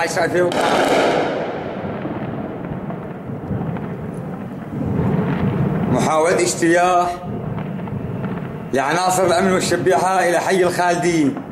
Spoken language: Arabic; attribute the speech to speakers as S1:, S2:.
S1: عشر فيهم؟ محاولة اجتياح لعناصر الأمن والشبيحة إلى حي الخالدين.